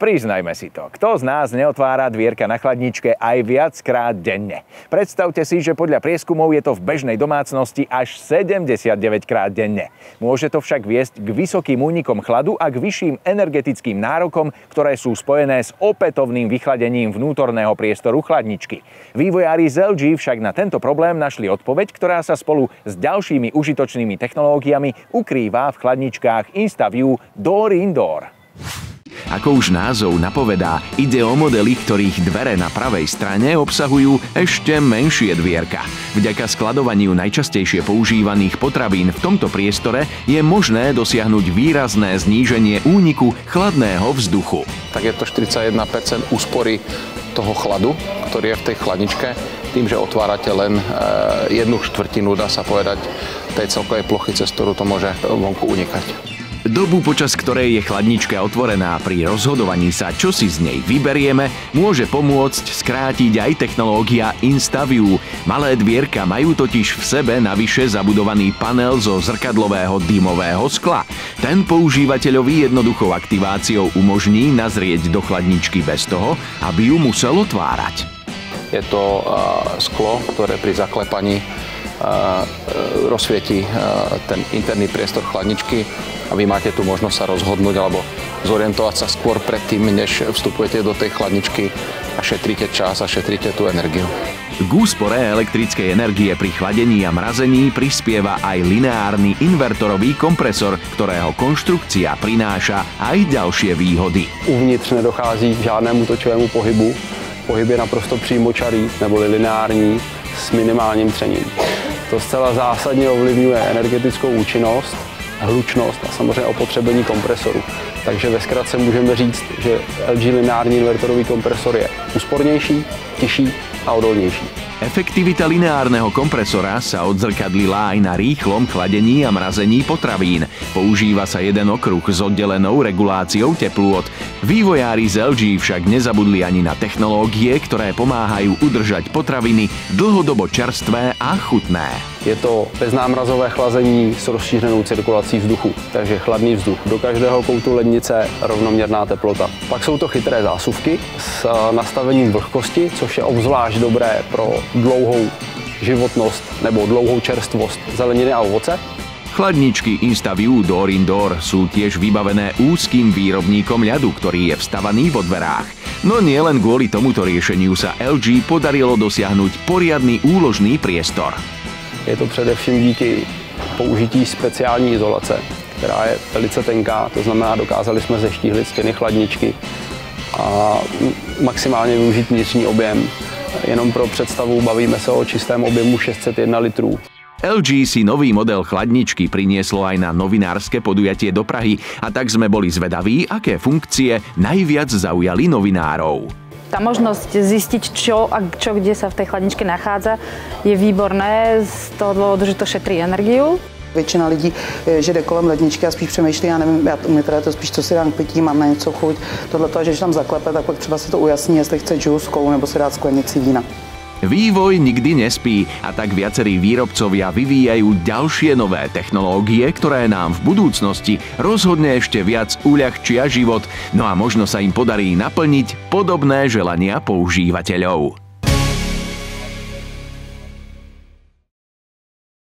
Priznajme si to, kto z nás neotvára dvierka na chladničke aj viackrát denne. Predstavte si, že podľa prieskumov je to v bežnej domácnosti až 79 krát denne. Môže to však viesť k vysokým únikom chladu a k vyšším energetickým nárokom, ktoré sú spojené s opätovným vychladením vnútorného priestoru chladničky. Vývojári z LG však na tento problém našli odpoveď, ktorá sa spolu s ďalšími užitočnými technológiami ukrýva v chladničkách InstaView Door Indoor. Ako už názov napovedá, ide o modely, ktorých dvere na pravej strane obsahujú ešte menšie dvierka. Vďaka skladovaniu najčastejšie používaných potravín v tomto priestore je možné dosiahnuť výrazné zníženie úniku chladného vzduchu. Tak je to 41% úspory toho chladu, ktorý je v tej chladničke, tým, že otvárate len eh, jednu štvrtinu, dá sa povedať, tej celkovej plochy, cez ktorú to môže vonku unikať. Dobu, počas ktorej je chladnička otvorená pri rozhodovaní sa, čo si z nej vyberieme, môže pomôcť skrátiť aj technológia InstaView. Malé dvierka majú totiž v sebe navyše zabudovaný panel zo zrkadlového dymového skla. Ten používateľovi jednoduchou aktiváciou umožní nazrieť do chladničky bez toho, aby ju musel otvárať. Je to sklo, ktoré pri zaklepaní uh, rozsvieti ten interný priestor chladničky a vy máte tu možnosť sa rozhodnúť alebo zorientovať sa skôr predtým, než vstupujete do tej chladničky a šetríte čas a šetríte tú energiu. K úspore elektrickej energie pri chladení a mrazení prispieva aj lineárny invertorový kompresor, ktorého konštrukcia prináša aj ďalšie výhody. Uvnitř nedochází k žádnému točovému pohybu. Pohyb je naprosto přímočarý neboli lineární s minimálním třením. To zcela zásadně ovlivňuje energetickou účinnost hlučnost a samozřejmě opotřebení kompresoru. Takže ve zkratce můžeme říct, že LG lineární invertorový kompresor je úspornější, tiší a odolnější. Efektivita lineárneho kompresora sa odzrkadlila aj na rýchlom chladení a mrazení potravín. Používa sa jeden okruh s oddelenou reguláciou teplôt. Vývojári z LG však nezabudli ani na technológie, ktoré pomáhajú udržať potraviny dlhodobo čerstvé a chutné. Je to beznámrazové chlazení s rozšířenou cirkulací vzduchu, takže chladný vzduch do každého koutu lednice, rovnoměrná teplota. Pak jsou to chytré zásuvky s nastavením vlhkosti, což je obzvlášť dobré pro dlouhou životnost nebo dlouhou čerstvost zeleniny a ovoce. Chladničky InstaView Door Indoor sú tiež vybavené úzkým výrobníkom ľadu, ktorý je vstavaný vo dverách. No nie len kvôli tomuto riešeniu sa LG podarilo dosiahnuť poriadny úložný priestor. Je to především díky použití speciální izolace, která je velice tenká, to znamená, dokázali jsme zeštíhlit stěny chladničky a maximálně využít vnitřní objem. Jenom pro představu bavíme se o čistém objemu 601 litrů. LG si nový model chladničky prinieslo aj na novinárske podujatie do Prahy a tak sme boli zvedaví, aké funkcie najviac zaujali novinárov. Tá možnosť zistiť, čo a čo kde sa v tej chladničke nachádza, je výborné z toho dôvodu, že to šetrí energiu. Většina lidí, eh, že jde kolem ledničky a spíš přemýšlí, já nevím, já, my teda to spíš, co si dám k pití, mám na něco chuť. Tohle to, že tam zaklepe, tak pak třeba si to ujasní, jestli chce kolu nebo si dát sklenici vína. Vývoj nikdy nespí a tak viacerí výrobcovia vyvíjajú ďalšie nové technológie, ktoré nám v budúcnosti rozhodne ešte viac uľahčia život, no a možno sa im podarí naplniť podobné želania používateľov.